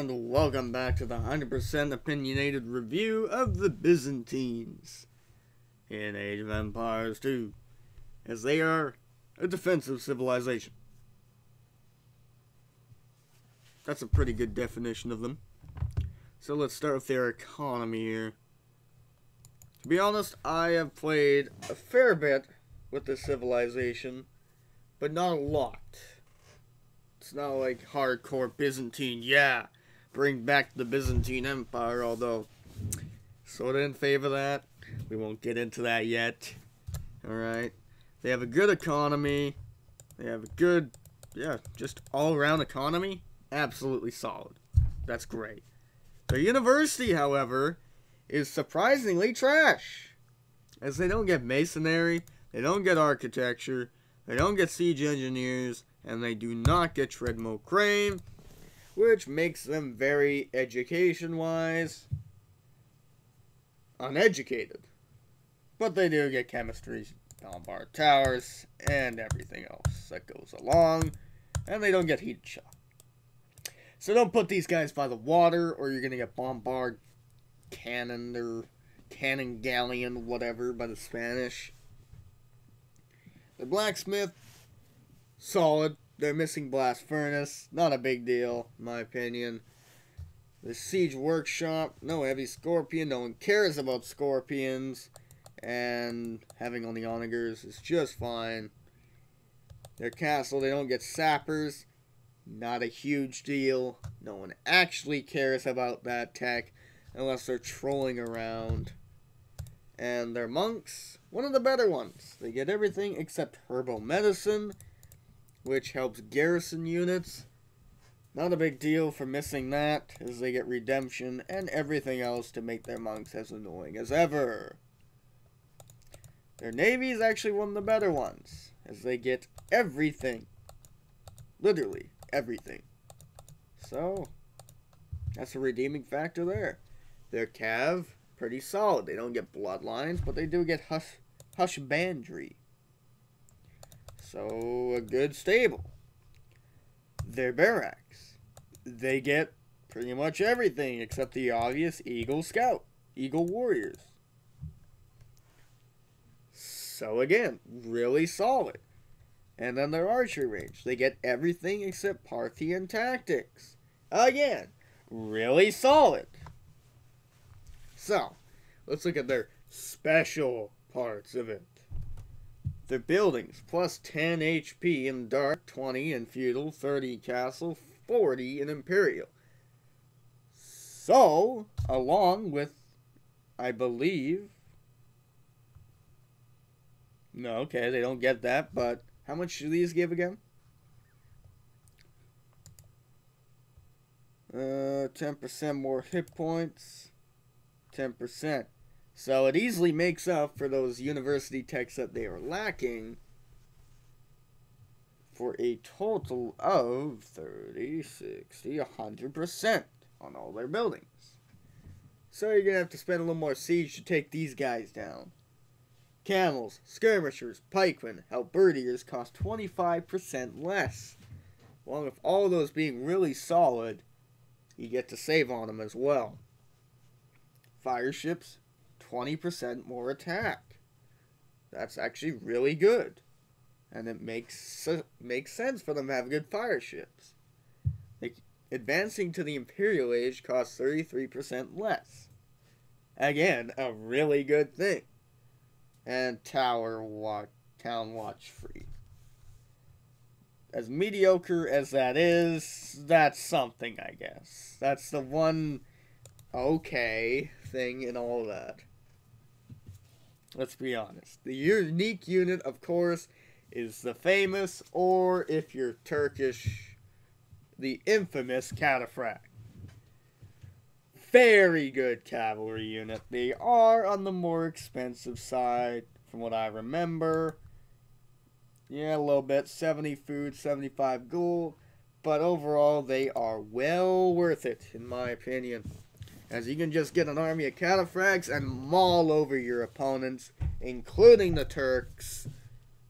And welcome back to the 100% opinionated review of the Byzantines in Age of Empires 2, as they are a defensive civilization. That's a pretty good definition of them. So let's start with their economy here. To be honest, I have played a fair bit with this civilization, but not a lot. It's not like hardcore Byzantine, yeah, bring back the Byzantine Empire, although sort of in favor of that. We won't get into that yet. Alright. They have a good economy. They have a good, yeah, just all around economy. Absolutely solid. That's great. Their university, however, is surprisingly trash. As they don't get masonry, they don't get architecture, they don't get siege engineers, and they do not get treadmill crane, which makes them very education-wise uneducated. But they do get chemistry, bombard towers, and everything else that goes along, and they don't get heated shot. So don't put these guys by the water, or you're gonna get bombard cannon or cannon galleon, whatever, by the Spanish. The blacksmith, solid. They're missing blast furnace, not a big deal, in my opinion. The siege workshop, no heavy scorpion. No one cares about scorpions, and having only onagers is just fine. Their castle, they don't get sappers. Not a huge deal. No one actually cares about that tech unless they're trolling around. And their monks, one of the better ones. They get everything except herbal medicine, which helps garrison units. Not a big deal for missing that, as they get redemption and everything else to make their monks as annoying as ever. Their navy is actually one of the better ones, as they get everything. Literally, everything. So, that's a redeeming factor there. Their cav, pretty solid. They don't get bloodlines, but they do get hush, husbandry. So, a good stable. Their barracks, they get pretty much everything except the obvious Eagle Scout, Eagle Warriors. So, again, really solid. And then their archery range. They get everything except Parthian tactics. Again, really solid. So, let's look at their special parts of it. Their buildings, plus 10 HP in Dark, 20 in Feudal, 30 Castle, 40 in Imperial. So, along with, I believe, no, okay, they don't get that, but how much do these give again? Uh, 10% more hit points. 10%. So it easily makes up for those university techs that they are lacking for a total of 30, 60, 100% on all their buildings. So you're going to have to spend a little more siege to take these guys down. Camels, skirmishers, pikemen, halberdiers cost 25% less. Along with all those being really solid, you get to save on them as well. Fire ships, 20% more attack. That's actually really good. And it makes makes sense for them to have good fire ships. Like, advancing to the Imperial Age costs 33% less. Again, a really good thing. And Tower Watch, Town Watch free. As mediocre as that is, that's something, I guess. That's the one okay thing in all that. Let's be honest. The unique unit, of course, is the famous, or if you're Turkish, the infamous Cataphract. Very good cavalry unit. They are on the more expensive side, from what I remember. Yeah, a little bit. 70 food, 75 gold. But overall, they are well worth it, in my opinion. As you can just get an army of cataphracts and maul over your opponents, including the Turks.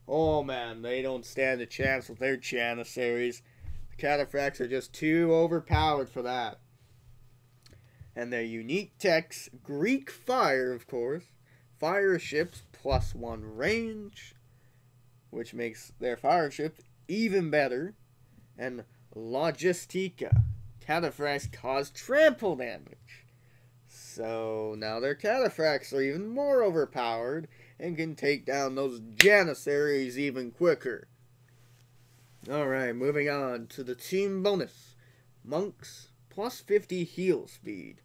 Oh man, they don't stand a chance with their Janissaries. The cataphracts are just too overpowered for that. and their unique techs Greek Fire, of course, fire ships plus one range, which makes their fire ships even better, and Logistica. Cataphracts cause trample damage. So now their cataphracts are even more overpowered and can take down those Janissaries even quicker. Alright, moving on to the team bonus. Monks plus 50 heal speed.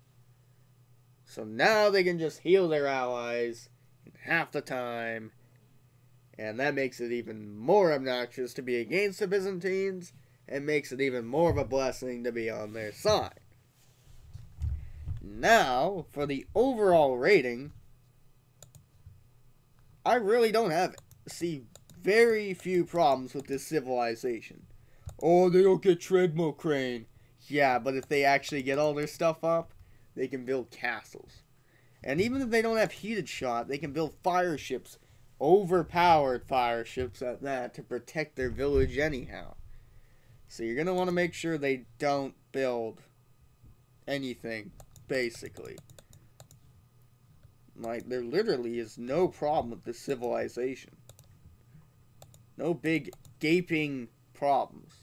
So now they can just heal their allies in half the time. And that makes it even more obnoxious to be against the Byzantines and makes it even more of a blessing to be on their side. Now, for the overall rating, I really don't have see very few problems with this civilization. Oh, they don't get treadmill crane. Yeah, but if they actually get all their stuff up, they can build castles. And even if they don't have heated shot, they can build fire ships, overpowered fire ships at that, to protect their village anyhow. So you're going to want to make sure they don't build anything, basically. Like, there literally is no problem with this civilization. No big gaping problems.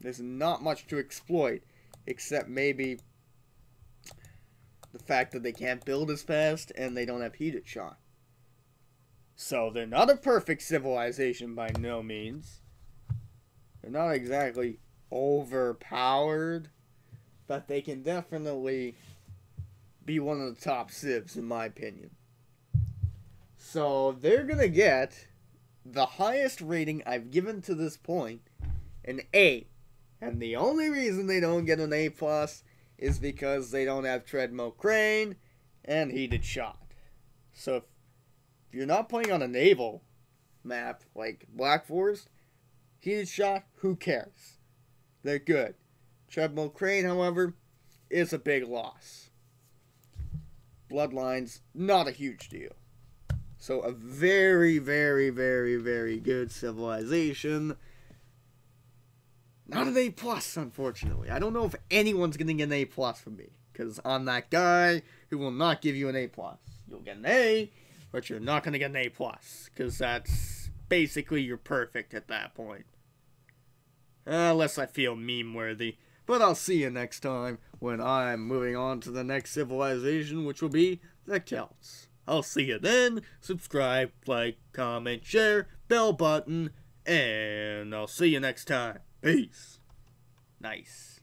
There's not much to exploit, except maybe the fact that they can't build as fast and they don't have heated shot. So they're not a perfect civilization by no means. They're not exactly overpowered, but they can definitely be one of the top civs in my opinion. So they're gonna get the highest rating I've given to this point, an A. And the only reason they don't get an A plus is because they don't have treadmill crane and heated shot. So if if you're not playing on a naval map like Black Forest, heated shot, who cares? They're good. Treadmill Crane, however, is a big loss. Bloodlines, not a huge deal. So a very, very, very, very good civilization. Not an A plus, unfortunately. I don't know if anyone's gonna get an A plus from me. Because I'm that guy who will not give you an A plus. You'll get an A, but you're not going to get an A plus because that's basically you're perfect at that point. Uh, unless I feel meme worthy. But I'll see you next time when I'm moving on to the next civilization, which will be the Celts. I'll see you then. Subscribe, like, comment, share, bell button, and I'll see you next time. Peace. Nice.